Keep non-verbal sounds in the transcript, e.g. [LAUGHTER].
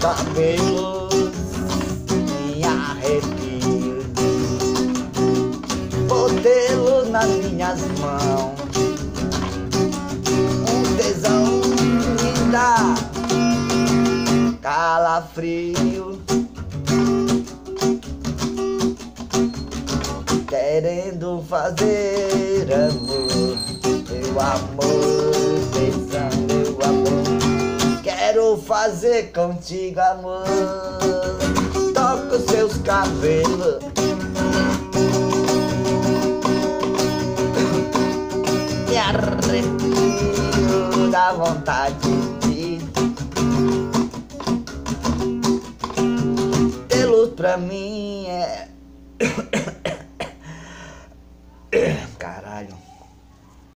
cabelos me arrepio. Botê-lo nas minhas mãos. Um tesão me dá calafrio. Querendo fazer amor Meu amor, Quero fazer contigo amor. Toca os seus cabelos. Me arrepio da vontade de Tê-los pra mim é. [COUGHS] Caralho.